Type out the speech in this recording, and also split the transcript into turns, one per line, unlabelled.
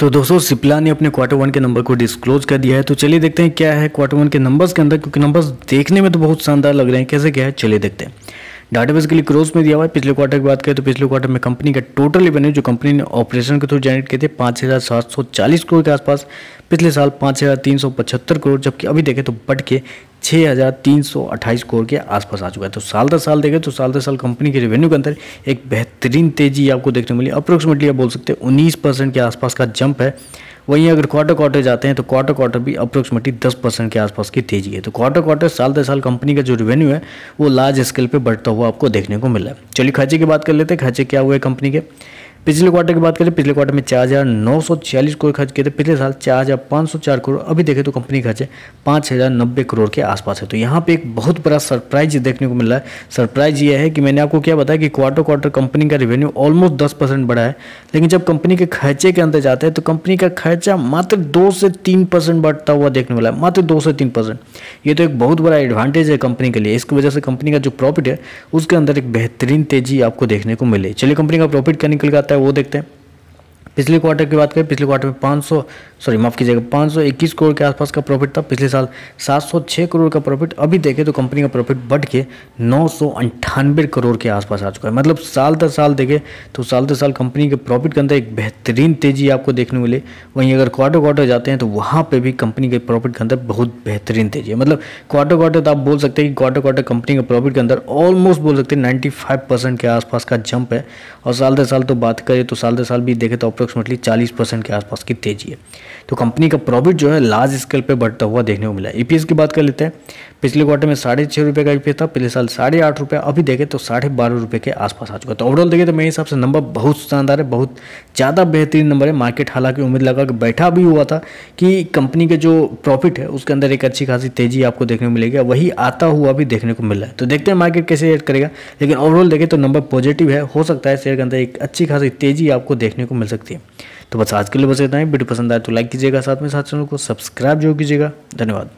तो दोस्तों सिप्ला ने अपने क्वार्टर वन के नंबर को डिस्क्लोज कर दिया है। तो चलिए देखते हैं क्या है क्वार्टर वन के नंबर्स के अंदर, क्योंकि नंबर्स देखने में तो बहुत शानदार लग रहे हैं। कैसे क्या है? चलिए देखते हैं। डाटाबेस के लिए क्रोज में दिया हुआ है। पिछले क्वार्टर की बात करें तो पिछले क्वार्टर में कंपनी का टोटल रेवेन्यू जो कंपनी ने ऑपरेशन के थ्रू जनरेट किए थे, पाँच हज़ार सात सौ चालीस करोड़ के आसपास। पिछले साल पाँच हज़ार तीन सौ पचहत्तर करोड़ जबकि अभी देखें तो बढ़ के छः हज़ार तीन सौ अट्ठाईस करोड़ के आसपास आ चुका है। तो साल दर साल देखें तो साल दर साल कंपनी के रेवेन्यू के अंदर एक बेहतरीन तेज़ी आपको देखने मिली। अप्रोक्सीमेटली आप बोल सकते हैं उन्नीस परसेंट के आसपास का जंप है। वहीं अगर क्वार्टर क्वार्टर जाते हैं तो क्वार्टर क्वार्टर भी अप्रोक्सीमेटली दस परसेंट के आसपास की तेज़ी है। तो क्वार्टर क्वार्टर साल दर साल कंपनी का जो रेवेन्यू है, वो लार्ज स्केल पे बढ़ता हुआ आपको देखने को मिला है। चलिए खर्चे की बात कर लेते हैं। खर्चे क्या हुए कंपनी के? पिछले क्वार्टर की बात करें, पिछले क्वार्टर में चार हज़ार नौ सौ छियालीस करोड़ खर्च किए थे। पिछले साल चार हज़ार पाँच सौ चार करोड़ अभी देखें तो कंपनी खर्चे पाँच हज़ार नब्बे करोड़ के आसपास है। तो यहाँ पे एक बहुत बड़ा सरप्राइज़ देखने को मिल रहा है। सरप्राइज़ ये है कि मैंने आपको क्या बताया कि क्वार्टर क्वार्टर कंपनी का रेवेन्यू ऑलमोस्ट दस परसेंट बढ़ा है। लेकिन जब कंपनी के खर्चे के अंदर जाते हैं तो कंपनी का खर्चा मात्र दो से तीन परसेंट बढ़ता हुआ देखने मिला है। मात्र दो से तीन परसेंट ये तो एक बहुत बड़ा एडवांटेज है कंपनी के लिए। इसकी वजह से कंपनी का जो प्रॉफिट है, उसके अंदर एक बेहतरीन तेज़ी आपको देखने को मिले। चलिए कंपनी का प्रॉफिट क्या निकल आता है वो देखते हैं। पिछले क्वार्टर की बात करें पिछले क्वार्टर में 500 सॉरी माफ़ कीजिएगा 521 करोड़ के आसपास का प्रॉफिट था। पिछले साल 706 करोड़ का प्रॉफिट अभी देखें तो कंपनी का प्रॉफिट बढ़ के नौ करोड़ के आसपास आ चुका है। मतलब साल दर साल देखें तो साल दर साल कंपनी के प्रॉफिट के अंदर एक बेहतरीन तेज़ी आपको देखने मिले। वहीं अगर क्वार्टर क्वार्टर जाते हैं तो वहाँ पर भी कंपनी के प्रॉफिट के अंदर बहुत बेहतरीन तेज़ी है। मतलब क्वार्टर क्वार्टर तो आप बोल सकते हैं कि क्वार्टर क्वार्टर कंपनी के प्रॉफिट के अंदर ऑलमोस्ट बोल सकते हैं नाइन्टी फाइव परसेंट के आसपास का जंप है। और साल दर साल तो बात करें तो साल दर साल भी देखें तो अप्रोक्सीमेटली 40 परसेंट के आसपास की तेज़ी है। तो कंपनी का प्रॉफिट जो है लार्ज स्केल पे बढ़ता हुआ देखने को मिला। ईपीएस की बात कर लेते हैं। पिछले क्वार्टर में साढ़े छः रुपये का ईपीएस था, पिछले साल साढ़े आठ रुपये अभी देखें तो साढ़े बारह रुपये के आसपास आ चुका तो ओवरऑल देखें तो मेरे हिसाब से नंबर बहुत शानदार है, बहुत ज़्यादा बेहतरीन नंबर है। मार्केट हालाँकि उम्मीद लगा कि बैठा भी हुआ था कि कंपनी के जो प्रॉफिट है, उसके अंदर एक अच्छी खासी तेज़ी आपको देखने को मिलेगी वही आता हुआ भी देखने को मिल रहा है। तो देखते हैं मार्केट कैसे एड करेगा। लेकिन ओवरऑल देखें तो नंबर पॉजिटिव है, हो सकता है शेयर के अंदर एक अच्छी खासी तेज़ी आपको देखने को मिल सकती है। तो बस आज के लिए बस इतना ही। वीडियो पसंद आए तो लाइक कीजिएगा, साथ में साथ चैनल को सब्सक्राइब जो कीजिएगा। धन्यवाद।